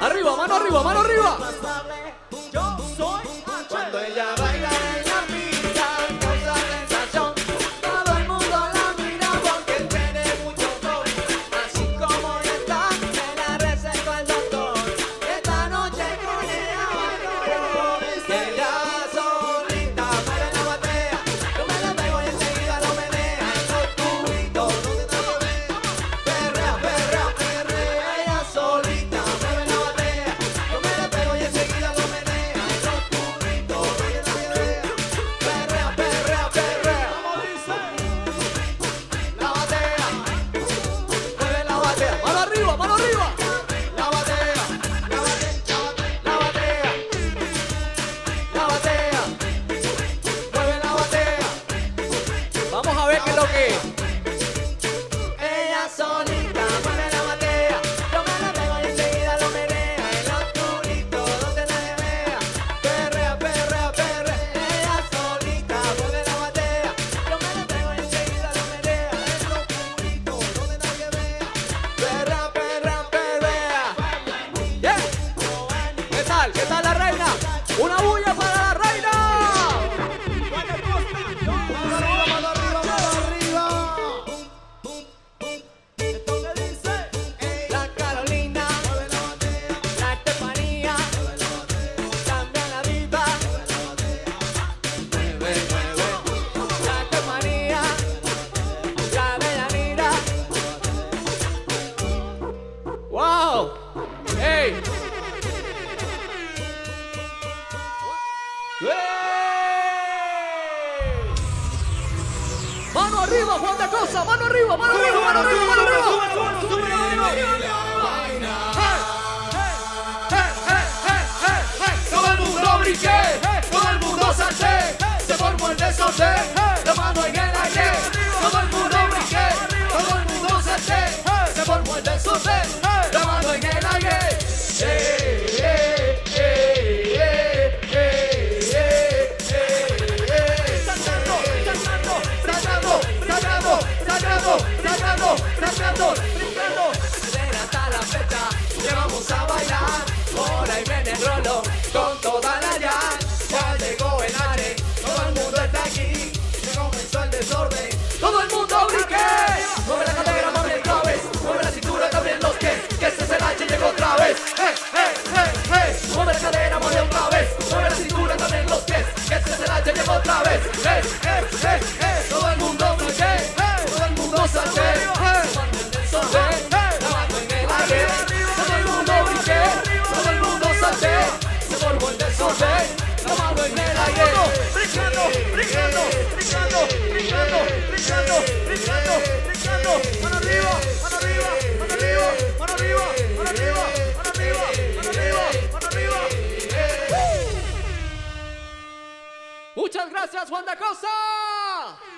Arriba, mano arriba, mano arriba. toque. Ella solita mueve la batea. Yo me la pego y enseguida lo menea. El oscurito donde nadie vea. Perrea, perrea, perrea. Ella solita mueve la batea. Yo me la pego y enseguida lo menea. El oscurito donde nadie vea. Perrea, perrea, perrea. Yeah. ¿Qué tal? ¿Qué tal? Mano arriba, Juan de Cosa, mano arriba, mano arriba, mano arriba. Ricardo, Ricardo, Ricardo, Ricardo, Ricardo, Ricardo, mano arriba, mano arriba, mano arriba, mano arriba, mano arriba, mano arriba, mano arriba, arriba. Muchas gracias, Juan da Costa.